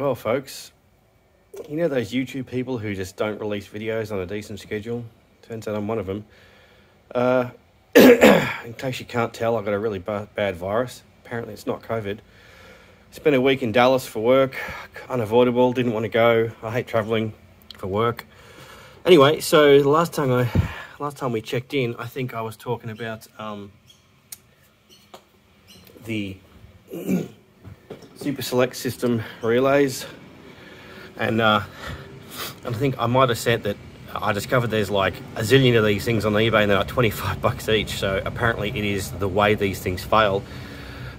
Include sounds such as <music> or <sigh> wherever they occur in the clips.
Well, folks, you know those YouTube people who just don't release videos on a decent schedule? Turns out I'm one of them. Uh, <coughs> in case you can't tell, I've got a really ba- bad virus. Apparently, it's not COVID. Spent a week in Dallas for work. Unavoidable. Didn't want to go. I hate traveling for work. Anyway, so the last time I, last time we checked in, I think I was talking about um, the Super Select system relays, and uh, I think I might have said that I discovered there's like a zillion of these things on eBay and they're like 25 bucks each. So apparently it is the way these things fail.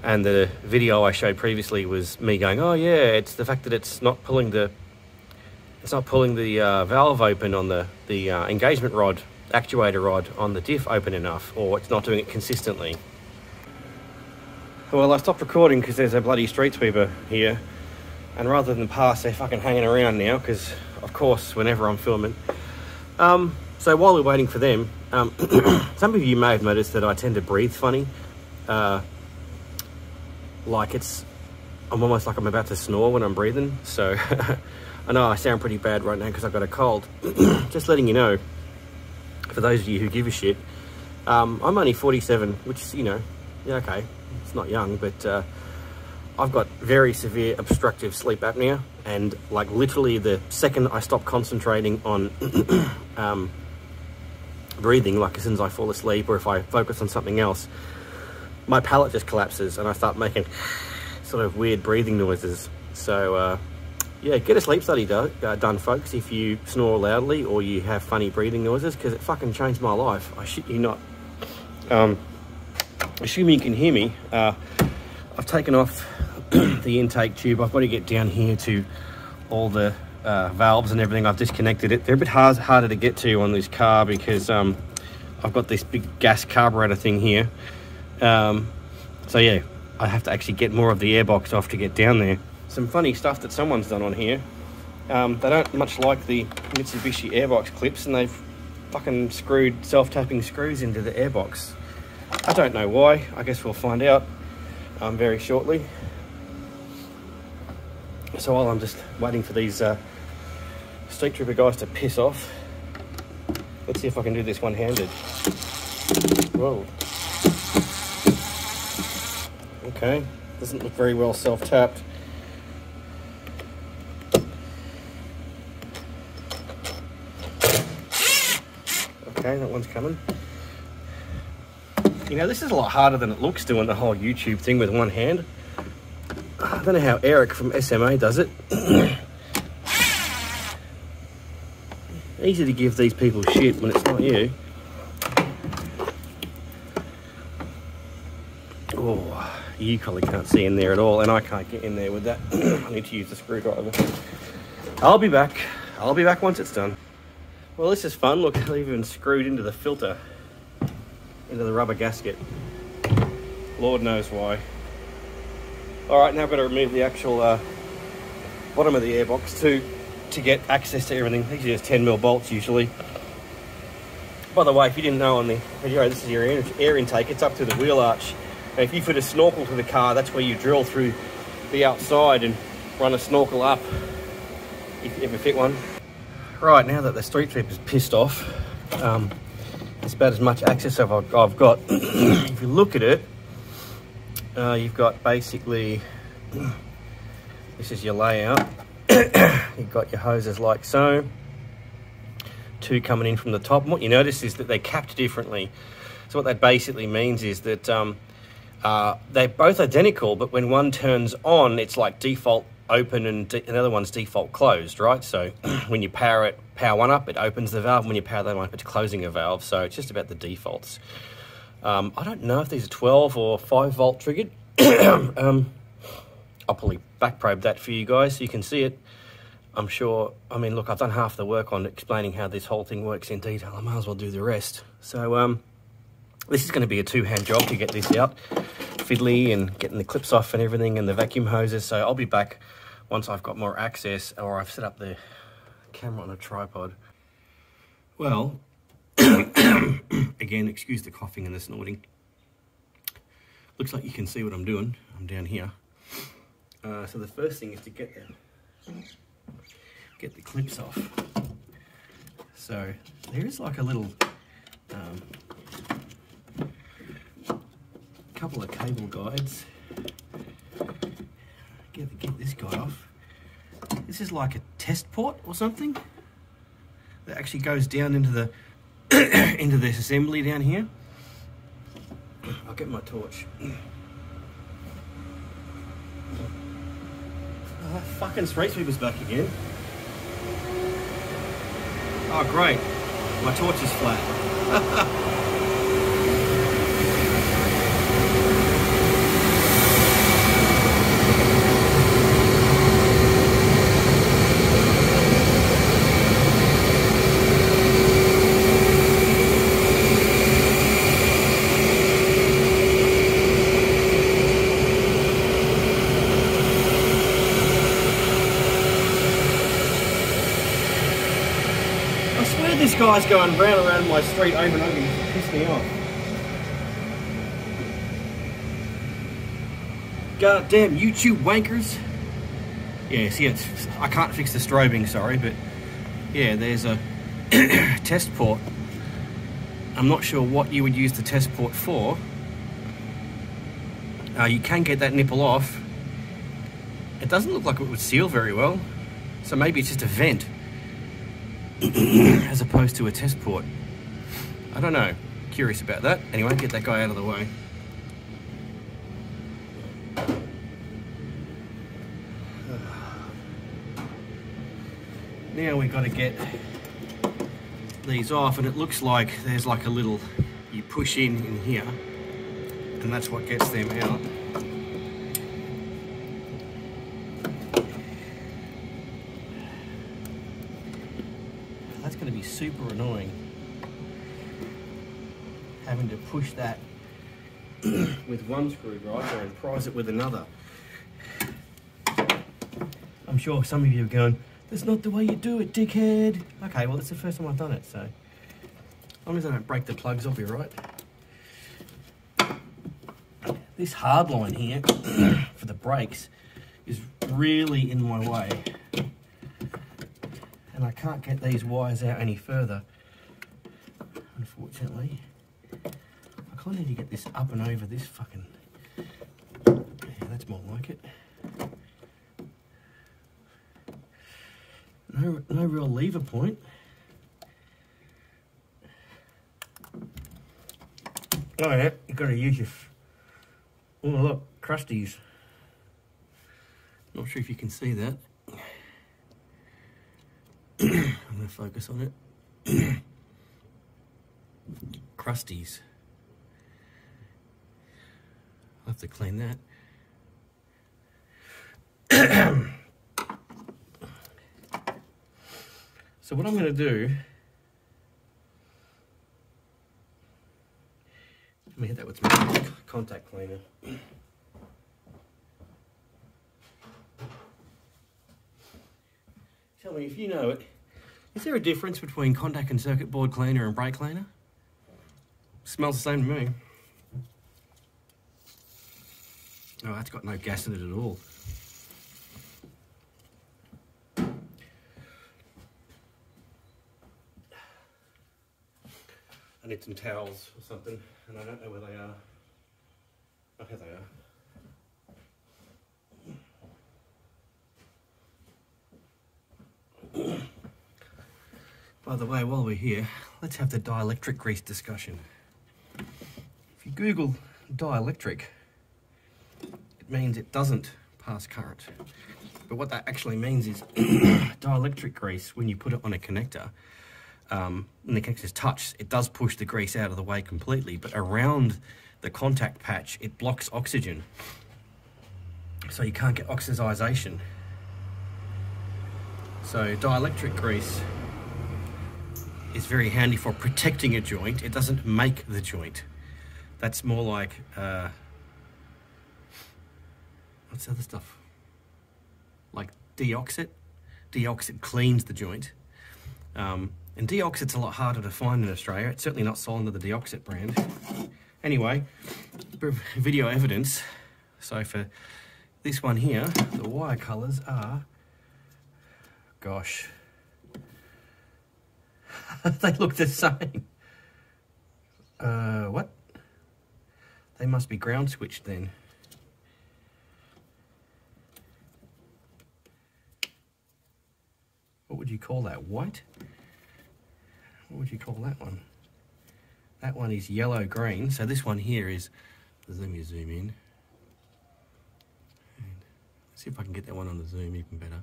And the video I showed previously was me going, oh yeah, it's the fact that it's not pulling the it's not pulling the uh, valve open on the the uh, engagement rod actuator rod on the diff open enough, or it's not doing it consistently. Well, I stopped recording because there's a bloody street sweeper here, and rather than pass, they're fucking hanging around now because, of course, whenever I'm filming. Um, so while we're waiting for them, um, <coughs> some of you may have noticed that I tend to breathe funny. Uh, like it's, I'm almost like I'm about to snore when I'm breathing. So <laughs> I know I sound pretty bad right now because I've got a cold. <coughs> Just letting you know, for those of you who give a shit, um, I'm only 47, which you know, yeah, okay, it's not young, but uh, I've got very severe obstructive sleep apnea and like literally the second I stop concentrating on <coughs> um, breathing, like as soon as I fall asleep or if I focus on something else, my palate just collapses and I start making <sighs> sort of weird breathing noises. So uh, yeah, get a sleep study do, uh, done, folks, if you snore loudly or you have funny breathing noises, because it fucking changed my life. I shit you not. Um, assuming you can hear me, uh, I've taken off <clears throat> the intake tube. I've got to get down here to all the uh, valves and everything. I've disconnected it. They're a bit hard, harder to get to on this car because um, I've got this big gas carburetor thing here. Um, so yeah, I have to actually get more of the airbox off to get down there. Some funny stuff that someone's done on here. Um, they don't much like the Mitsubishi airbox clips and they've fucking screwed self-tapping screws into the airbox. I don't know why. I guess we'll find out um, very shortly. So while I'm just waiting for these uh, Street Trooper guys to piss off, let's see if I can do this one-handed. Whoa. Okay, doesn't look very well self-tapped. Okay, that one's coming. You know, this is a lot harder than it looks doing the whole YouTube thing with one hand. I don't know how Eric from SMA does it. <coughs> Easy to give these people shit when it's not you. Oh, you probably can't see in there at all, and I can't get in there with that. <coughs> I need to use the screwdriver. I'll be back. I'll be back once it's done. Well, this is fun. Look, I've even screwed into the filter, into the rubber gasket. Lord knows why. All right, now I've got to remove the actual uh, bottom of the airbox too to get access to everything. These are just 10 mil bolts usually. By the way, if you didn't know on the video, this is your air intake. It's up to the wheel arch. And if you put a snorkel to the car, that's where you drill through the outside and run a snorkel up if you ever fit one. Right, now that the street is pissed off, um, it's about as much access as I've, I've got. <clears throat> if you look at it, uh, you've got basically, <clears throat> this is your layout. <clears throat> you've got your hoses like so. Two coming in from the top. And what you notice is that they're capped differently. So what that basically means is that um, uh, they're both identical, but when one turns on, it's like default open and de- another one's default closed, right? So <clears throat> when you power it, power one up, it opens the valve. When you power other one up, it's closing a valve. So it's just about the defaults. Um, I don't know if these are 12 or 5 volt triggered. <clears throat> um, I'll probably back probe that for you guys so you can see it. I'm sure, I mean, look, I've done half the work on explaining how this whole thing works in detail. I might as well do the rest. So, um, this is going to be a two-hand job to get this out. Fiddly and getting the clips off and everything and the vacuum hoses. So I'll be back once I've got more access or I've set up the camera on a tripod. Well, <coughs> again, excuse the coughing and the snorting. Looks like you can see what I'm doing. I'm down here. Uh, so the first thing is to get the get the clips off. So there is like a little um, couple of cable guides. Get, this guy off. This is like a test port or something that actually goes down into the <coughs> into this assembly down here. I'll get my torch. Oh, that fucking street sweeper's back again. Oh, great. My torch is flat. <laughs> guy's going round around my street over and over again. Piss me off. God damn YouTube wankers. Yeah, see, it's, I can't fix the strobing, sorry, but yeah, there's a <coughs> test port. I'm not sure what you would use the test port for. Uh, you can get that nipple off. It doesn't look like it would seal very well. So maybe it's just a vent. As opposed to a test port. I don't know. Curious about that. Anyway, get that guy out of the way. Now we've got to get these off and it looks like there's like a little, you push in in here and that's what gets them out. Going to be super annoying having to push that <clears throat> with one screwdriver and prise it with another. I'm sure some of you are going, that's not the way you do it, dickhead. Okay, well, it's the first time I've done it, so as long as I don't break the plugs, I'll be right. This hard line here <clears throat> for the brakes is really in my way can't get these wires out any further unfortunately. I kind of need to get this up and over this fucking yeah that's more like it. No, no real lever point. Oh yeah you've got to use your oh look crusties. Not sure if you can see that I'm going focus on it. <clears throat> Crusties. I'll have to clean that. <clears throat> so what I'm going to do, let me hit that with my contact cleaner. Tell me if you know it. Is there a difference between contact and circuit board cleaner and brake cleaner? Smells the same to me. Oh, that's got no gas in it at all. I need some towels or something, and I don't know where they are. Oh, here they are. By the way, while we're here, let's have the dielectric grease discussion. If you Google dielectric, it means it doesn't pass current. But what that actually means is <coughs> dielectric grease, when you put it on a connector, um, when the connector's touched, it does push the grease out of the way completely, but around the contact patch, it blocks oxygen. So you can't get oxidization. So dielectric grease is very handy for protecting a joint. It doesn't make the joint. That's more like, uh, what's the other stuff? Like deoxit. Deoxit cleans the joint. Um, and deoxit's a lot harder to find in Australia. It's certainly not sold under the deoxit brand. Anyway, video evidence. So for this one here, the wire colors are gosh. <laughs> they look the same. Uh, what? They must be ground switched then. What would you call that? White? What would you call that one? That one is yellow green. So this one here is, let me zoom in. See if I can get that one on the zoom even better.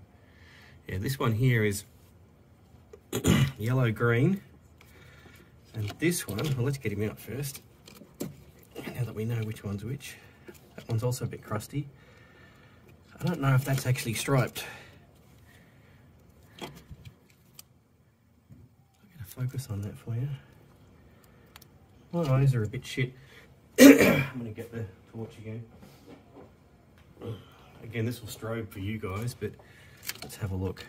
Yeah, this one here is <clears throat> yellow green. And this one, well, let's get him out first. Now that we know which one's which. That one's also a bit crusty. I don't know if that's actually striped. I'm going to focus on that for you. My eyes are a bit shit. <coughs> I'm gonna get the torch again. Again, this will strobe for you guys, but let's have a look.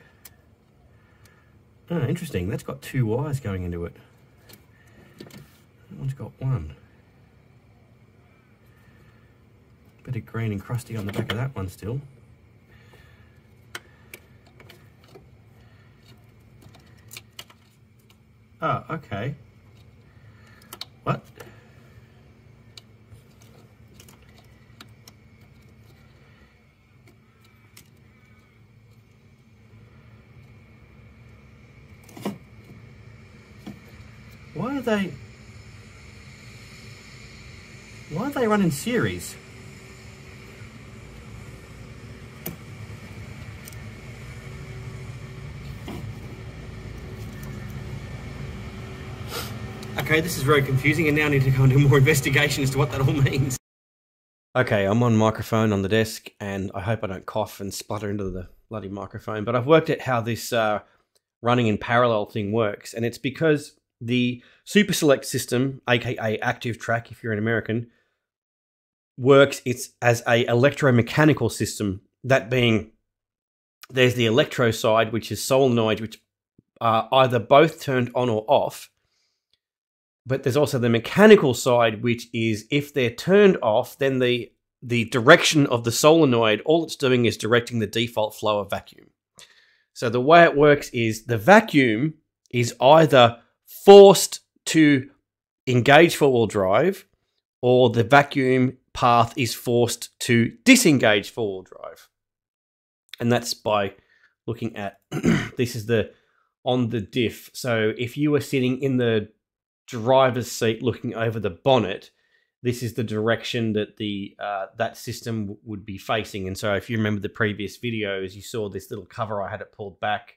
Oh, interesting. That's got two wires going into it. That one's got one. Bit of green and crusty on the back of that one still. Oh, okay. What? They... Why are they running series? Okay, this is very confusing and now I need to go and do more <laughs> investigation as to what that all means. Okay, I'm on microphone on the desk and I hope I don't cough and splutter into the bloody microphone, but I've worked out how this uh, running in parallel thing works and it's because the Super Select system, aka Active Trac if you're an American, works it's as a electromechanical system, that being there's the electro side, which is solenoid, which are either both turned on or off. But there's also the mechanical side, which is if they're turned off, then the the direction of the solenoid, all it's doing is directing the default flow of vacuum. So the way it works is the vacuum is either forced to engage four wheel drive or the vacuum path is forced to disengage four wheel drive. And that's by looking at <clears throat> this is the on the diff. So if you were sitting in the driver's seat looking over the bonnet, this is the direction that the uh, that system would be facing. And so, if you remember the previous videos, you saw this little cover I had it pulled back,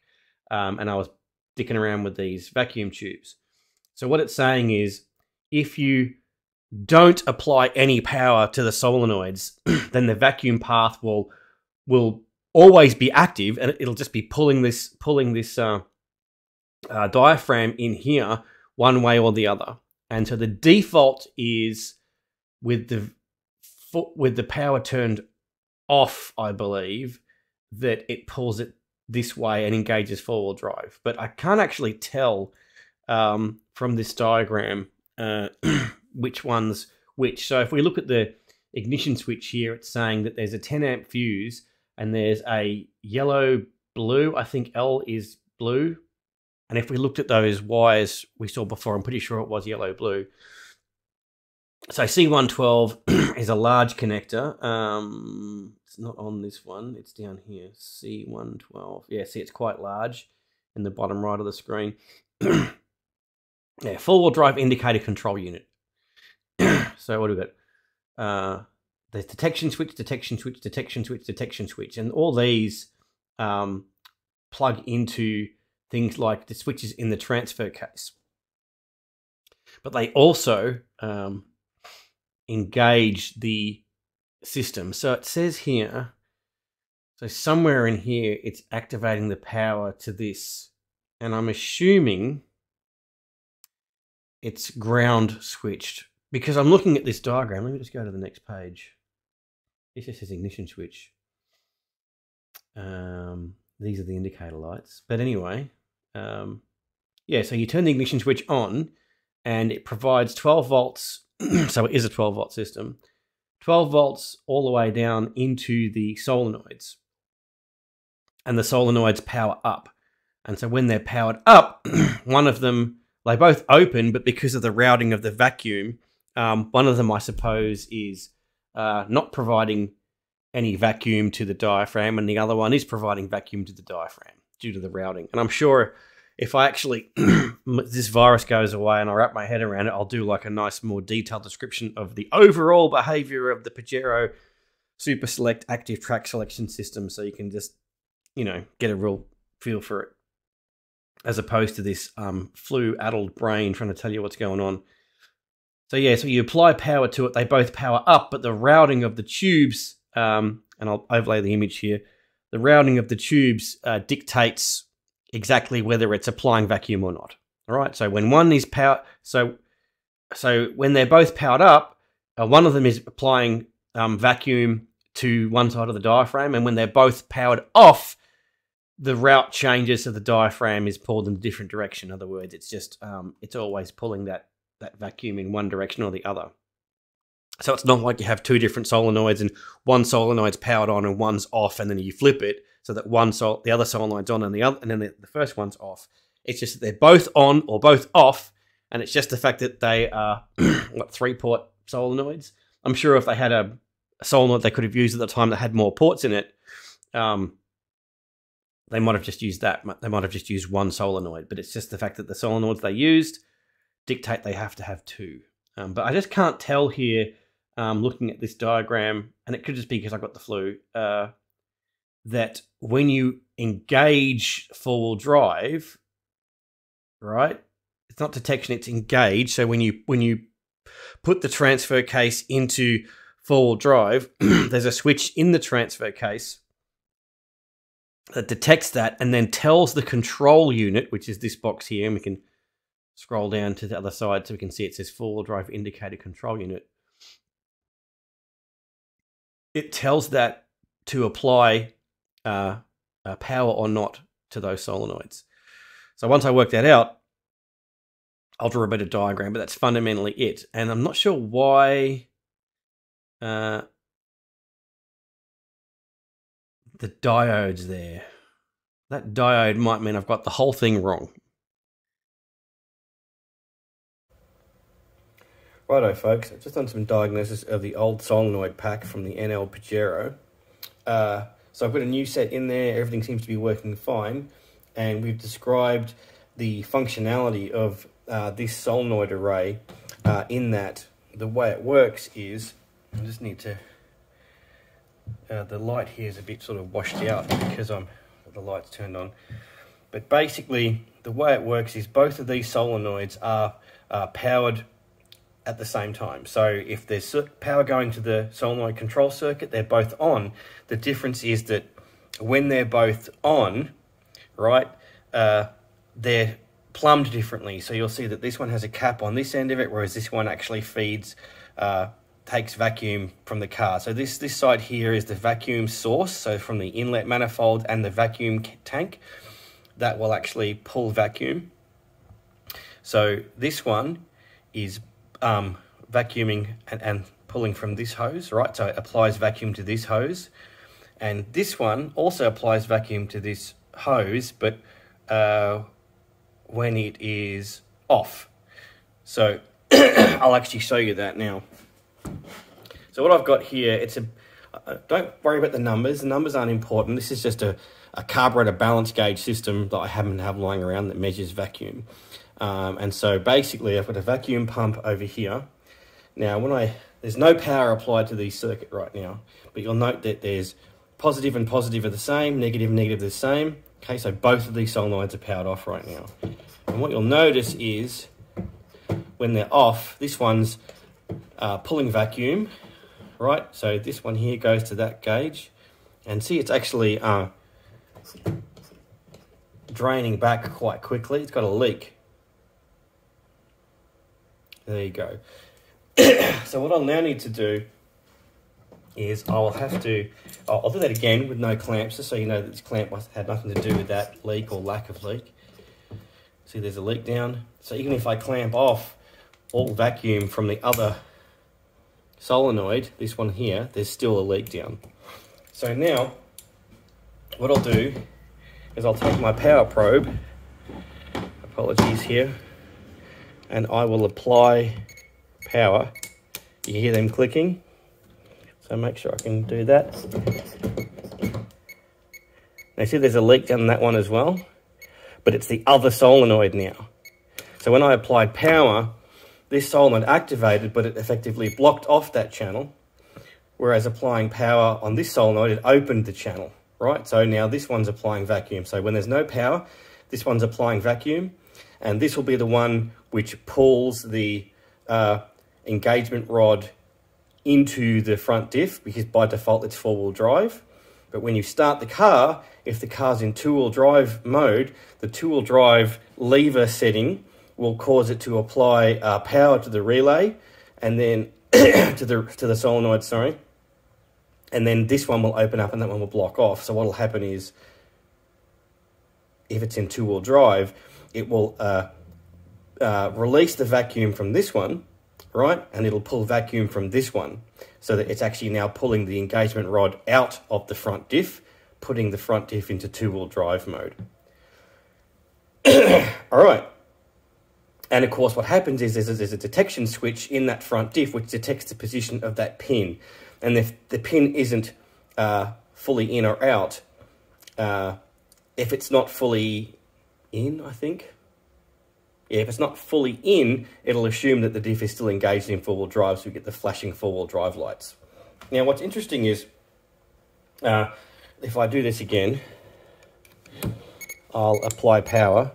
um, and I was dicking around with these vacuum tubes. So what it's saying is, if you don't apply any power to the solenoids, <clears throat> then the vacuum path will will always be active, and it'll just be pulling this pulling this uh, uh, diaphragm in here one way or the other. And so the default is with the with the power turned off, I believe, that it pulls it this way and engages four wheel drive. But I can't actually tell um, from this diagram uh, <clears throat> which one's which. So if we look at the ignition switch here, it's saying that there's a 10 amp fuse and there's a yellow blue. I think L is blue. And if we looked at those wires we saw before, I'm pretty sure it was yellow blue. So C112 <clears throat> is a large connector. Um, it's not on this one. It's down here. C112. Yeah, see, it's quite large in the bottom right of the screen. <clears throat> yeah, four-wheel drive indicator control unit. <clears throat> so what do we got? Uh, there's detection switch, detection switch, detection switch, detection switch, and all these um, plug into things like the switches in the transfer case. But they also um, engage the system. So it says here, so somewhere in here, it's activating the power to this. And I'm assuming it's ground switched because I'm looking at this diagram. Let me just go to the next page. This just says ignition switch. Um, these are the indicator lights. But anyway, um, yeah, so you turn the ignition switch on and it provides 12 volts. <clears throat> so it is a 12 volt system. 12 volts all the way down into the solenoids. And the solenoids power up. And so when they're powered up, <clears throat> one of them, they both open, but because of the routing of the vacuum, um, one of them, I suppose, is uh, not providing any vacuum to the diaphragm, and the other one is providing vacuum to the diaphragm due to the routing. And I'm sure if I actually <clears throat> this virus goes away and I wrap my head around it, I'll do like a nice, more detailed description of the overall behavior of the Pajero Super Select Active Trac selection system, so you can just you know get a real feel for it, as opposed to this um, flu-addled brain trying to tell you what's going on. So yeah, so you apply power to it, they both power up, but the routing of the tubes, um, and I'll overlay the image here, the routing of the tubes uh, dictates exactly whether it's applying vacuum or not. All right, so when one is power, so so when they're both powered up, uh, one of them is applying um, vacuum to one side of the diaphragm, and when they're both powered off, the route changes so the diaphragm is pulled in a different direction. In other words, it's just um, it's always pulling that that vacuum in one direction or the other. So it's not like you have two different solenoids and one solenoid's powered on and one's off, and then you flip it so that one sol- the other solenoid's on and the other, and then the, the first one's off. It's just that they're both on or both off, and it's just the fact that they are <clears throat> what three port solenoids. I'm sure if they had a, a, solenoid they could have used at the time that had more ports in it, um, they might have just used that. They might have just used one solenoid, but it's just the fact that the solenoids they used dictate they have to have two. Um, but I just can't tell here, um, looking at this diagram, and it could just be because I got the flu, uh, that when you engage four wheel drive, right? It's not detection; it's engage. So when you when you put the transfer case into four wheel drive, <clears throat> there's a switch in the transfer case that detects that and then tells the control unit, which is this box here, and we can scroll down to the other side so we can see it says four-wheel drive indicator control unit. It tells that to apply uh, uh, power or not to those solenoids. So once I work that out, I'll draw a better diagram, but that's fundamentally it. And I'm not sure why uh, the diode's there. That diode might mean I've got the whole thing wrong. Righto, folks. I've just done some diagnosis of the old solenoid pack from the NL Pajero. Uh, so I've got a new set in there. Everything seems to be working fine. And we've described the functionality of uh, this solenoid array uh, in that the way it works is, I just need to, uh, the light here is a bit sort of washed out because I'm the light's turned on. But basically, the way it works is both of these solenoids are powered at the same time. So if there's power going to the solenoid control circuit, they're both on. The difference is that when they're both on, right, uh, they're plumbed differently. So you'll see that this one has a cap on this end of it, whereas this one actually feeds, uh, takes vacuum from the car. So this, this side here is the vacuum source, so from the inlet manifold and the vacuum tank, that will actually pull vacuum. So this one is um, vacuuming and, and pulling from this hose, right? So it applies vacuum to this hose. And this one also applies vacuum to this hose, but uh, when it is off. So <coughs> I'll actually show you that now. So what I've got here, it's a, uh, don't worry about the numbers. The numbers aren't important. This is just a, a carburetor balance gauge system that I happen to have lying around that measures vacuum. Um, and so basically I've got a vacuum pump over here. Now when I, there's no power applied to the circuit right now, but you'll note that there's positive and positive are the same, negative and negative are the same. Okay, so both of these solenoids are powered off right now. And what you'll notice is when they're off, this one's uh, pulling vacuum, right? So this one here goes to that gauge. And see, it's actually uh, draining back quite quickly. It's got a leak. There you go. <clears throat> so what I'll now need to do is I'll have to, I'll, I'll do that again with no clamps, just so you know that this clamp had nothing to do with that leak or lack of leak. See there's a leak down. So even if I clamp off all vacuum from the other solenoid, this one here, there's still a leak down. So now, what I'll do is I'll take my power probe, apologies here, and I will apply power. You hear them clicking? So make sure I can do that. Now see there's a leak down that one as well, but it's the other solenoid now. So when I applied power, this solenoid activated, but it effectively blocked off that channel, whereas applying power on this solenoid, it opened the channel, right? So now this one's applying vacuum. So when there's no power, this one's applying vacuum, and this will be the one which pulls the uh, engagement rod into the front diff because by default it's four-wheel drive. But when you start the car, if the car's in two-wheel drive mode, the two-wheel drive lever setting will cause it to apply uh, power to the relay and then <coughs> to the to the solenoid, sorry. And then this one will open up and that one will block off. So what will happen is if it's in two-wheel drive, it will uh, uh, release the vacuum from this one right? And it'll pull vacuum from this one so that it's actually now pulling the engagement rod out of the front diff, putting the front diff into two-wheel drive mode. <coughs> All right. And of course, what happens is there's a, there's a, detection switch in that front diff which detects the position of that pin. And if the pin isn't uh, fully in or out, uh, if it's not fully in, I think, if it's not fully in, it'll assume that the diff is still engaged in four-wheel drive, so we get the flashing four-wheel drive lights. Now, what's interesting is, uh, if I do this again, I'll apply power,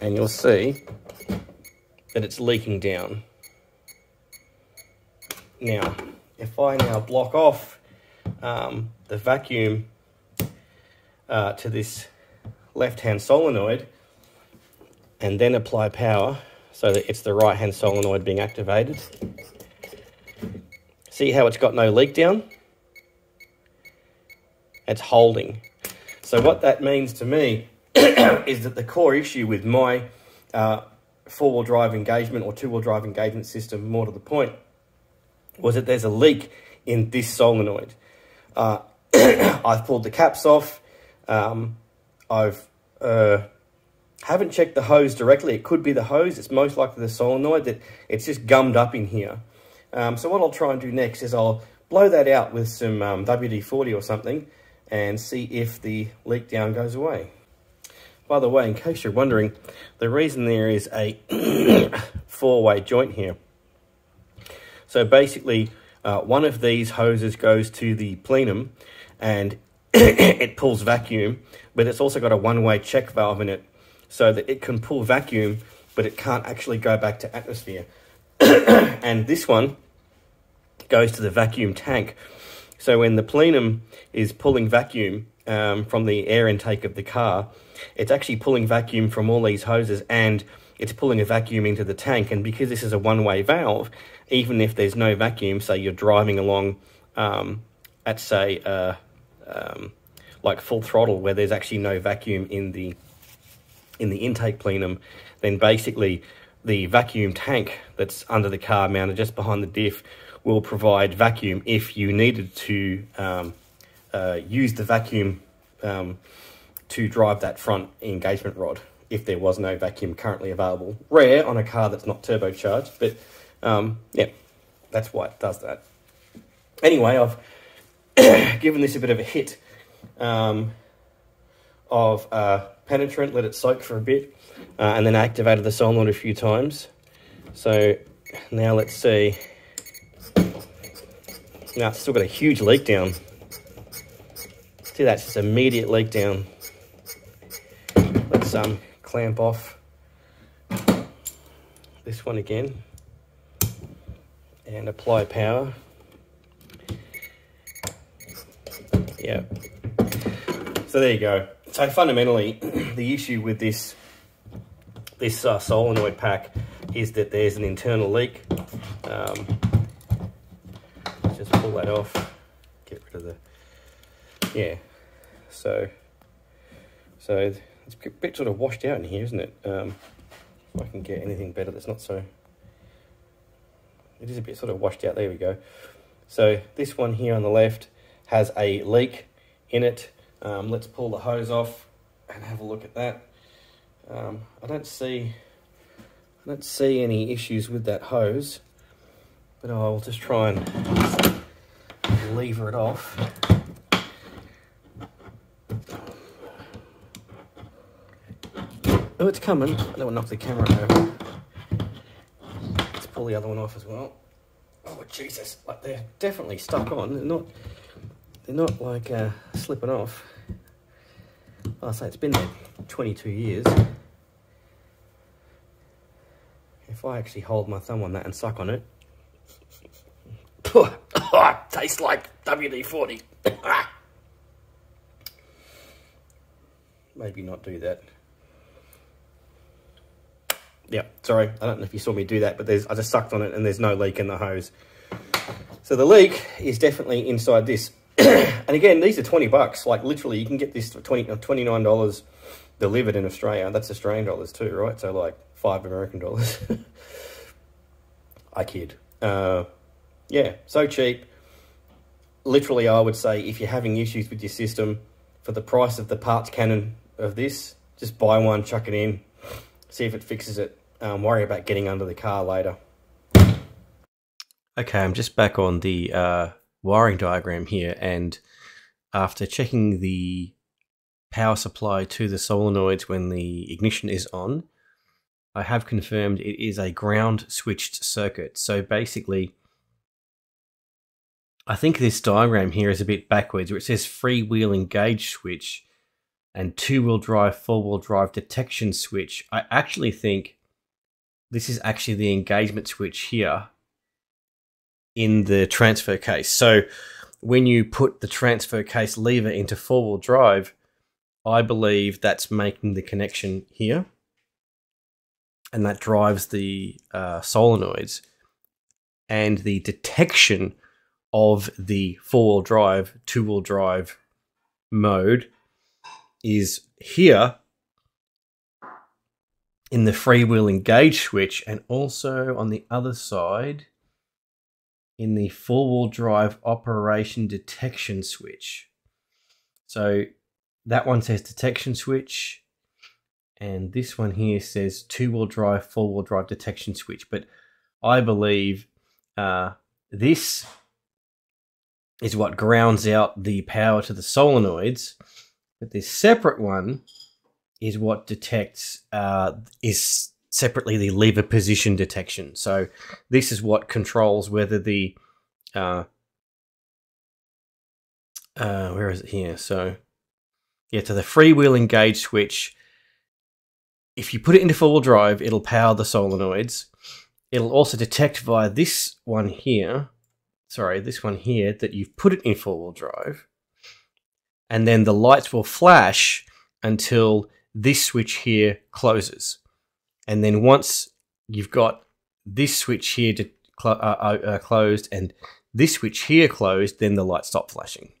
and you'll see that it's leaking down. Now, if I now block off um, the vacuum uh, to this left-hand solenoid, and then apply power so that it's the right hand solenoid being activated. See how it's got no leak down? It's holding. So what that means to me <coughs> is that the core issue with my uh, four-wheel drive engagement or two-wheel drive engagement system, more to the point, was that there's a leak in this solenoid. Uh, <coughs> I've pulled the caps off. Um, I've uh, haven't checked the hose directly. It could be the hose. It's most likely the solenoid that it's just gummed up in here. Um, so what I'll try and do next is I'll blow that out with some um, WD-40 or something and see if the leak down goes away. By the way, in case you're wondering, the reason there is a <coughs> four-way joint here. So basically, uh, one of these hoses goes to the plenum and <coughs> it pulls vacuum, but it's also got a one-way check valve in it so that it can pull vacuum, but it can't actually go back to atmosphere. <coughs> and this one goes to the vacuum tank. So when the plenum is pulling vacuum um, from the air intake of the car, it's actually pulling vacuum from all these hoses and it's pulling a vacuum into the tank. And because this is a one-way valve, even if there's no vacuum, say you're driving along um, at, say, uh, um, like full throttle where there's actually no vacuum in the in the intake plenum, then basically the vacuum tank that's under the car mounted just behind the diff will provide vacuum if you needed to um, uh, use the vacuum um, to drive that front engagement rod if there was no vacuum currently available. Rare on a car that's not turbocharged, but um, yeah, that's why it does that. Anyway, I've <coughs> given this a bit of a hit um, of uh, penetrant, let it soak for a bit, uh, and then activated the solenoid a few times. So now let's see. Now it's still got a huge leak down. See that's just immediate leak down. Let's um clamp off this one again and apply power. Yeah. So there you go so fundamentally, <clears throat> the issue with this this uh, solenoid pack is that there's an internal leak. Um, just pull that off, get rid of the, yeah. So, so it's a bit sort of washed out in here, isn't it? Um, if I can get anything better that's not so, it is a bit sort of washed out, there we go. So this one here on the left has a leak in it um, let's pull the hose off and have a look at that. Um, I don't see I don't see any issues with that hose, but I'll just try and lever it off. Oh, it's coming. I don't want to knock the camera over. Let's pull the other one off as well. Oh, Jesus. Like, they're definitely stuck on. They're not, they're not like uh, slipping off. I say it's been there 22 years. If I actually hold my thumb on that and suck on it, oh, <laughs> it tastes like WD-40. <laughs> Maybe not do that. Yeah, sorry, I don't know if you saw me do that, but there's I just sucked on it and there's no leak in the hose. So the leak is definitely inside this. <coughs> and again, these are 20 bucks. Like literally, you can get this for 20, uh, $29 delivered in Australia. That's Australian dollars too, right? So like five American dollars. <laughs> I kid. Uh, yeah, so cheap. Literally, I would say if you're having issues with your system, for the price of the parts cannon of this, just buy one, chuck it in, see if it fixes it. Um, worry about getting under the car later. Okay, I'm just back on the uh, wiring diagram here, and after checking the power supply to the solenoids when the ignition is on, I have confirmed it is a ground switched circuit. So basically, I think this diagram here is a bit backwards where it says freewheel engage switch and two wheel drive, four wheel drive detection switch. I actually think this is actually the engagement switch here in the transfer case. So when you put the transfer case lever into four wheel drive, I believe that's making the connection here. And that drives the uh, solenoids. And the detection of the four wheel drive, two wheel drive mode is here in the freewheel engage switch and also on the other side in the four-wheel drive operation detection switch. So that one says detection switch and this one here says two-wheel drive, four-wheel drive detection switch. But I believe uh, this is what grounds out the power to the solenoids but this separate one is what detects, uh, is separately the lever position detection. So this is what controls whether the, uh, uh, where is it here? So yeah, to the freewheel engage switch, if you put it into four-wheel drive, it'll power the solenoids. It'll also detect via this one here, sorry, this one here, that you've put it in four-wheel drive and then the lights will flash until this switch here closes. And then once you've got this switch here to cl uh, uh, uh, closed and this switch here closed, then the light stop flashing.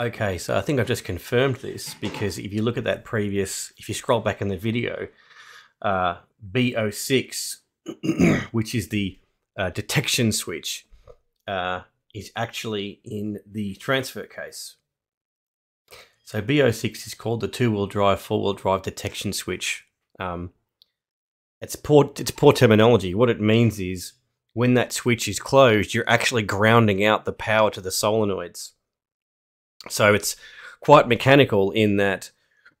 Okay, so I think I've just confirmed this because if you look at that previous, if you scroll back in the video, uh, B06, <clears throat> which is the uh, detection switch, uh, is actually in the transfer case. So B06 is called the two-wheel drive, four-wheel drive detection switch. Um, it's poor, it's poor terminology. What it means is when that switch is closed, you're actually grounding out the power to the solenoids. So it's quite mechanical in that,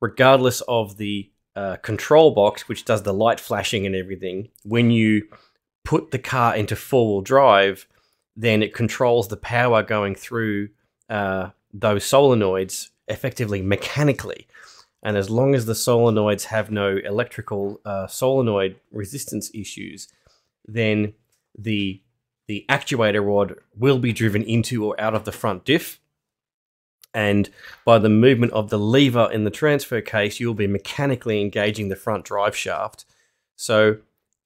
regardless of the uh, control box, which does the light flashing and everything, when you put the car into four-wheel drive, then it controls the power going through uh, those solenoids effectively mechanically. And as long as the solenoids have no electrical uh, solenoid resistance issues, then the the actuator rod will be driven into or out of the front diff. And by the movement of the lever in the transfer case, you'll be mechanically engaging the front drive shaft. So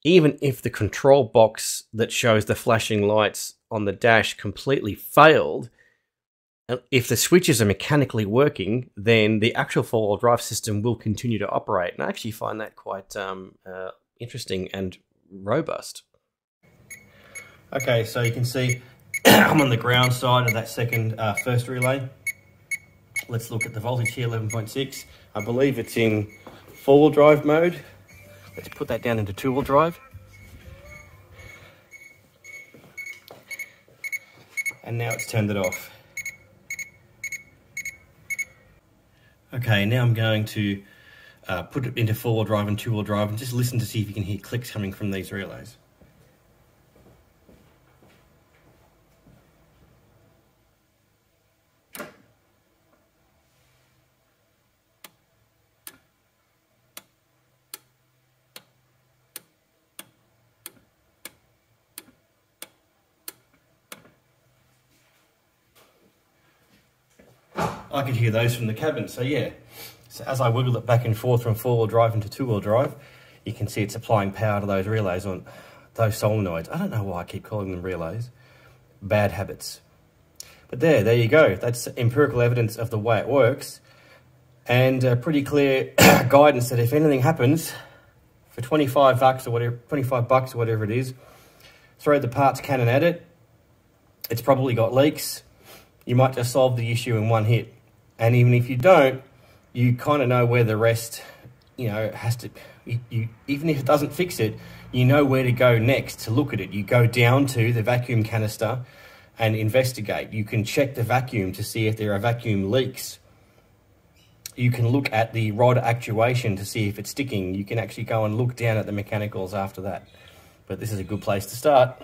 even if the control box that shows the flashing lights on the dash completely failed, if the switches are mechanically working, then the actual four-wheel drive system will continue to operate. And I actually find that quite um, uh, interesting and robust. Okay, so you can see <coughs> I'm on the ground side of that second uh, first relay. let's look at the voltage here, 11.6. I believe it's in four-wheel drive mode. Let's put that down into two-wheel drive. And now it's turned it off. Okay, now I'm going to uh, put it into four-wheel drive and two-wheel drive and just listen to see if you can hear clicks coming from these relays. I could hear those from the cabin. So yeah, so as I wiggle it back and forth from four-wheel drive into two-wheel drive, you can see it's applying power to those relays on those solenoids. I don't know why I keep calling them relays. Bad habits. But there, there you go. That's empirical evidence of the way it works. And uh, pretty clear <coughs> guidance that if anything happens, for 25 bucks or whatever, 25 bucks or whatever it is, throw the parts cannon at it. It's probably got leaks. You might just solve the issue in one hit. And even if you don't, you kind of know where the rest, you know, has to, you, you, even if it doesn't fix it, you know where to go next to look at it. You go down to the vacuum canister and investigate. You can check the vacuum to see if there are vacuum leaks. You can look at the rod actuation to see if it's sticking. You can actually go and look down at the mechanicals after that. But this is a good place to start.